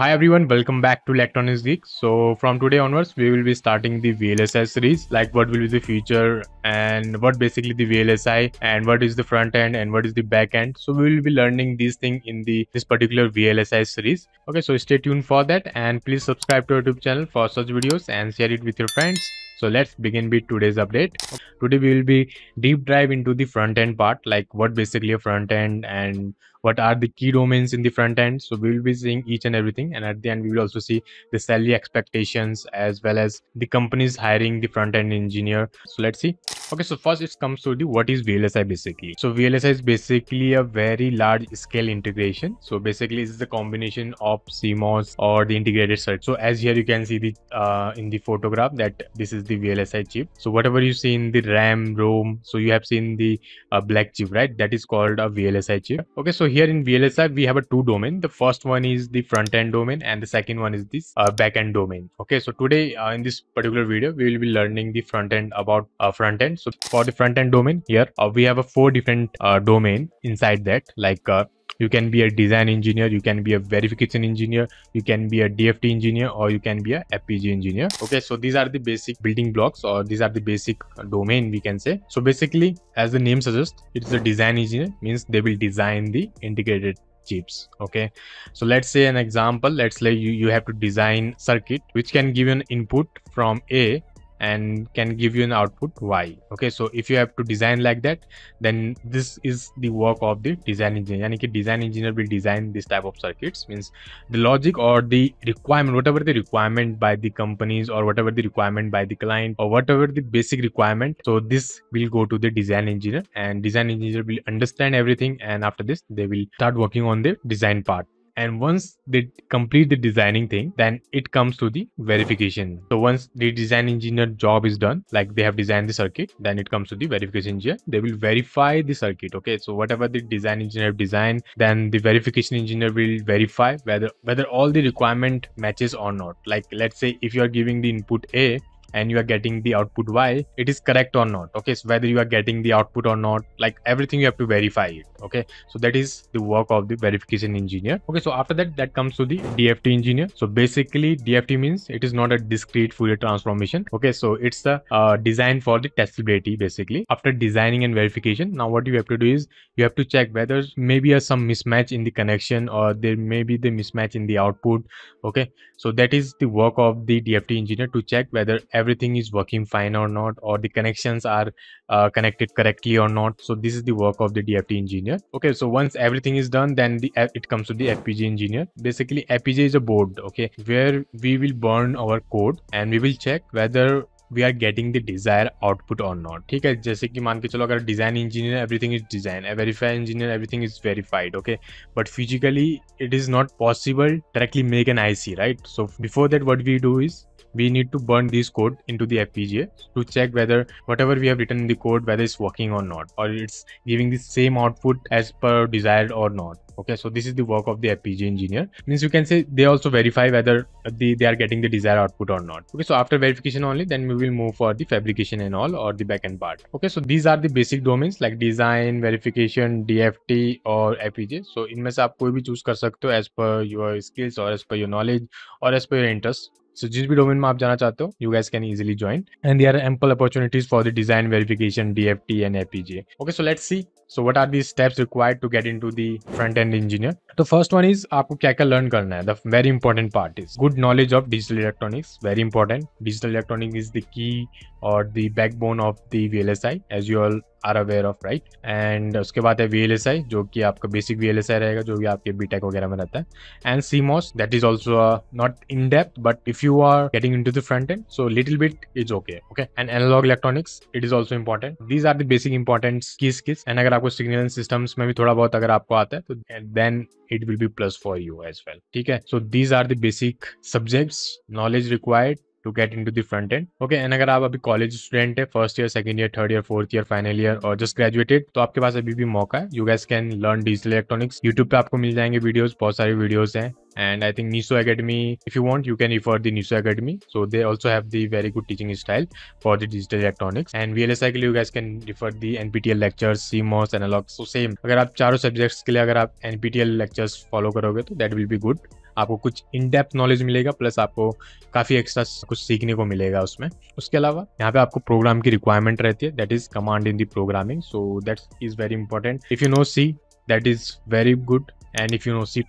hi everyone, welcome back to Electronics Geek. So from today onwards, we will be starting the VLSI series, like what will be the future and what basically the VLSI and what is the front end and what is the back end. So we will be learning these things in the this particular VLSI series. Okay, so stay tuned for that and please subscribe to our YouTube channel for such videos and share it with your friends. So let's begin with today's update. Today we will be deep dive into the front end part, like what basically a front end and what are the key domains in the front end. So we will be seeing each and everything. And at the end we will also see the salary expectations as well as the companies hiring the front end engineer. So let's see. Okay so first it comes to the what is vlsi basically. So vlsi is basically a very large scale integration. So basically this is the combination of cmos or the integrated circuit so as here you can see the uh, in the photograph that this is the vlsi chip. So whatever you see in the ram rom so you have seen the uh, black chip right? That is called a vlsi chip. Okay so here in VLSI, we have a two domain. The first one is the front end domain and the second one is this uh, back end domain. Okay, so today uh, in this particular video, we will be learning the front end about uh, front end. So for the front end domain here, uh, we have a four different uh, domain inside that like uh, you can be a design engineer you can be a verification engineer you can be a dft engineer or you can be a fpga engineer. Okay so these are the basic building blocks or these are the basic uh, domain we can say. So basically as the name suggests it's a design engineer means they will design the integrated chips okay? So let's say an example let's say you, you have to design circuit which can give an input from a and can give you an output y. Okay so if you have to design like that then this is the work of the design engineer. Yani ki design engineer will design this type of circuits. Means the logic or the requirement whatever the requirement by the companies or whatever the requirement by the client or whatever the basic requirement so this will go to the design engineer and design engineer will understand everything and after this they will start working on the design part and once they complete the designing thing then it comes to the verification. So once the design engineer job is done like they have designed the circuit then it comes to the verification engineer. They will verify the circuit okay? So whatever the design engineer design then the verification engineer will verify whether whether all the requirement matches or not. Like let's say if you are giving the input a and you are getting the output y it is correct or not okay? So whether you are getting the output or not like everything you have to verify it okay? So that is the work of the verification engineer okay? So after that that comes to the dft engineer. So basically dft means it is not a discrete fourier transformation okay? So it's the uh, design for the testability basically. After designing and verification now what you have to do is you have to check whether maybe a some mismatch in the connection or there may be the mismatch in the output okay? So that is the work of the dft engineer to check whether everything is working fine or not or the connections are uh, connected correctly or not. So this is the work of the dft engineer. Okay so once everything is done then the uh, it comes to the fpga engineer. Basically fpga is a board okay where we will burn our code and we will check whether we are getting the desired output or not. ठीक है जैसे कि मान के चलो design engineer everything is designed, a verify engineer everything is verified okay? But physically it is not possible directly make an IC right? So before that what we do is we need to burn this code into the FPGA to check whether whatever we have written in the code whether it's working or not or it's giving the same output as per desired or not okay so this is the work of the fpga engineer means you can say they also verify whether the, they are getting the desired output or not okay so after verification only then we will move for the fabrication and all or the backend part okay so these are the basic domains like design verification dft or fpga so इनमें से आप कोई भी choose कर सकते हो as per your skills और as per your knowledge और as per your interest so जिस भी डोमेन में आप जाना चाहते हो you guys can easily join and there ample opportunities for the design verification D F T and APJ okay so let see so what are the steps required to get into the front end engineer तो first one is आपको क्या क्या learn करना है? The very important part is good knowledge of digital electronics very important digital electronic is the key और the backbone of the V L S I as you all are aware of right and उसके बाद है we L S आई जो कि आपका basic V L S I रहेगा, जो कि आपके बी टेक वगैरह में रहता है। And CMOS that is also not in depth but if you are getting into the front end so little bit is okay okay and analog electronics it is also important these are the basic important skills किस and अगर आपको signal systems में भी थोड़ा बहुत अगर आपको आता है तो then it will be plus for you as well ठीक है? So these are the basic subjects knowledge required to get into front end okay and अगर आप अभी कॉलेज स्टूडेंट है first year second year third year fourth year final year और just graduated तो आपके पास अभी भी मौका है। You guys can learn digital electronics YouTube पे आपको मिल जाएँगे वीडियोस बहुत सारे वीडियोस हैं। And I think Neso academy if you want you can refer the Neso academy so they also have the very good teaching style for the digital electronics and V L S I के लिए you guys can refer the NPTEL lecture CMOS analog so same अगर आप चारों subjects के लिए अगर आप NPTEL lectures follow करोगे तो दैट विल बी गुड आपको कुछ इन डेप्थ नॉलेज मिलेगा प्लस आपको काफ़ी एक्स्ट्रा कुछ सीखने को मिलेगा उसमें। उसके अलावा, यहाँ पे आपको प्रोग्राम की रिक्वायरमेंट रहती है that is command in the programming so that is very important if you know C that is very good and if and if you know c++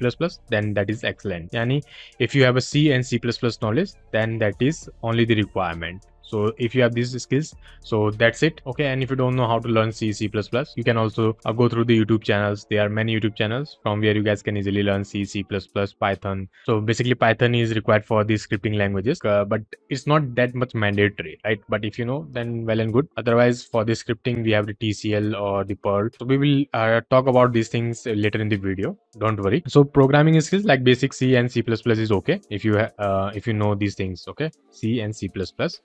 then that is excellent. yani if you have a c and plus knowledge, then that is only the requirement. So if you have these skills so that's it. Okay and if you don't know how to learn c c++ you can also uh, go through the youtube channels. There are many youtube channels from where you guys can easily learn c c++ python. So basically python is required for these scripting languages uh, but it's not that much mandatory right? But if you know then well and good. Otherwise for the scripting we have the tcl or the perl. So we will uh, talk about these things later in the video. Don't worry. So programming skills like basic c and c++ is okay if you uh, if you know these things okay? C and c++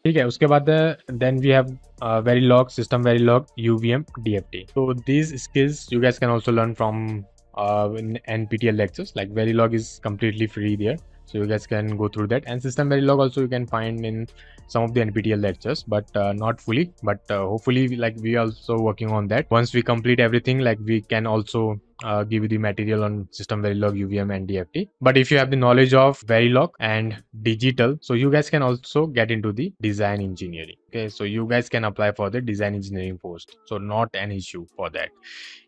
okay उसके बाद then we have verilog system verilog uvm dft so these skills you guys can also learn from uh, nptel lectures like verilog is completely free there so you guys can go through that and system verilog also you can find in some of the nptel lectures but uh, not fully but uh, hopefully like we also working on that once we complete everything like we can also uh, give you the material on system verilog uvm and dft but if you have the knowledge of verilog and digital so you guys can also get into the design engineering. Okay so you guys can apply for the design engineering post. So not an issue for that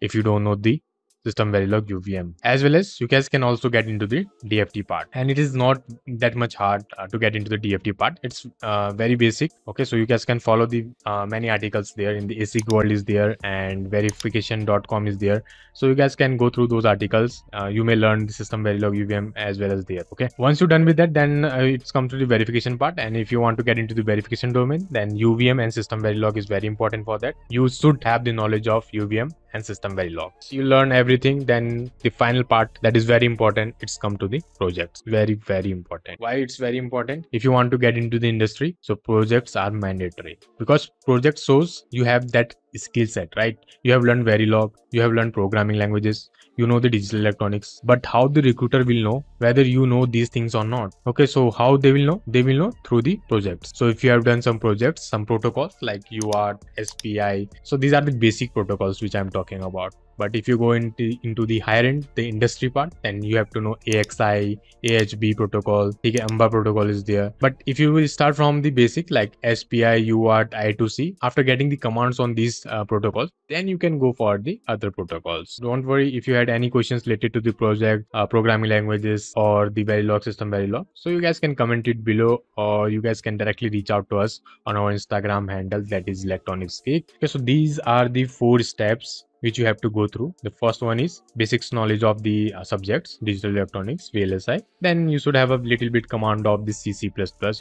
if you don't know the system verilog uvm as well as you guys can also get into the dft part. And it is not that much hard uh, to get into the dft part. It's uh, very basic. Okay so you guys can follow the uh, many articles there. In the asic world is there and verification.com is there. So you guys can go through those articles. Uh, you may learn the system verilog uvm as well as there. Okay once you're done with that then uh, it's come to the verification part. And if you want to get into the verification domain then uvm and system verilog is very important for that. You should have the knowledge of uvm and system verilog so you learn everything then the final part that is very important it's come to the projects. Very very important. Why it's very important? If you want to get into the industry so projects are mandatory. Because project shows you have that skill set right? You have learned verilog you have learned programming languages you know the digital electronics. But how the recruiter will know whether you know these things or not? Okay so how they will know? They will know through the projects. So if you have done some projects some protocols like uart spi so these are the basic protocols which i'm talking about but if you go into into the higher end the industry part then you have to know axi ahb protocol okay amba protocol is there. But if you will start from the basic like spi uart i2c after getting the commands on these uh, protocols then you can go for the other protocols. Don't worry if you had any questions related to the project uh, programming languages or the verilog system verilog so you guys can comment it below or you guys can directly reach out to us on our instagram handle that is electronics geek okay so these are the four steps which you have to go through. The first one is basics knowledge of the uh, subjects, digital electronics, VLSI. Then you should have a little bit command of the C, C++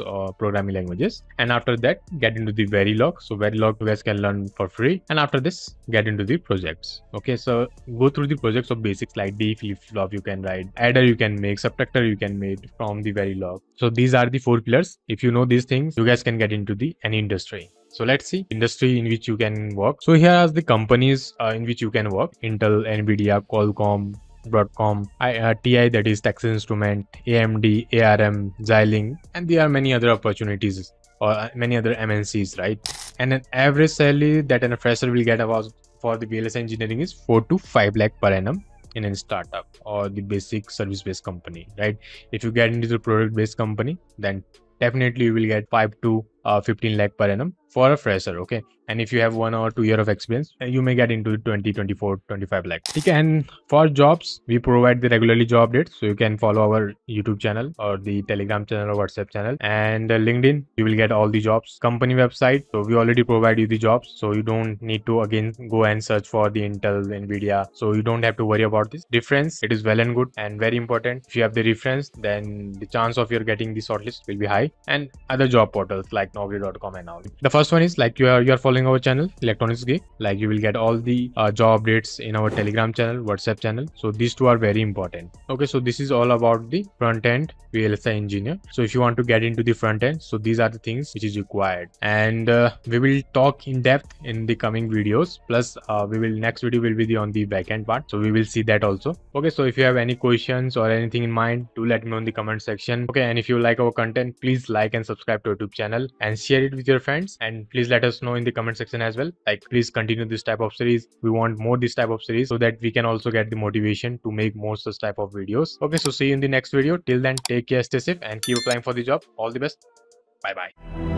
or programming languages. And after that, get into the Verilog. So Verilog you guys can learn for free. And after this, get into the projects. Okay, so go through the projects of basics like D flip-flop you can write, adder you can make, subtractor you can make from the Verilog. So these are the four pillars. If you know these things, you guys can get into the any industry. So let's see industry in which you can work. So here are the companies uh, in which you can work. Intel, Nvidia, Qualcomm, Broadcom, I, uh, TI that is Texas Instrument, AMD, ARM, Xilinx, and there are many other opportunities or uh, many other MNCs, right? And an average salary that an fresher will get about for the VLS engineering is 4 to 5 lakh per annum in a startup or the basic service based company, right? If you get into the product based company, then definitely you will get 5 to uh, 15 lakh per annum for a fresher okay? And if you have one or two year of experience you may get into 20 24 25 lakh. Okay and for jobs we provide the regularly job dates. So you can follow our youtube channel or the telegram channel or whatsapp channel. And uh, linkedin you will get all the jobs. Company website so we already provide you the jobs. So you don't need to again go and search for the intel nvidia. So you don't have to worry about this. Difference it is well and good and very important. If you have the reference then the chance of your getting the shortlist will be high. And other job portals like and all. The first one is like you are you are following our channel electronics geek. Like you will get all the uh, job updates in our telegram channel whatsapp channel. So these two are very important. Okay so this is all about the front end vlsi engineer. So if you want to get into the front end so these are the things which is required. And uh, we will talk in depth in the coming videos. Plus uh, we will next video will be the on the backend part. So we will see that also. Okay so if you have any questions or anything in mind do let me know in the comment section. Okay and if you like our content please like and subscribe to youtube channel and share it with your friends. And please let us know in the comment section as well. Like please continue this type of series. We want more this type of series so that we can also get the motivation to make more such type of videos. Okay so see you in the next video. Till then take care stay safe and keep applying for the job. All the best. Bye bye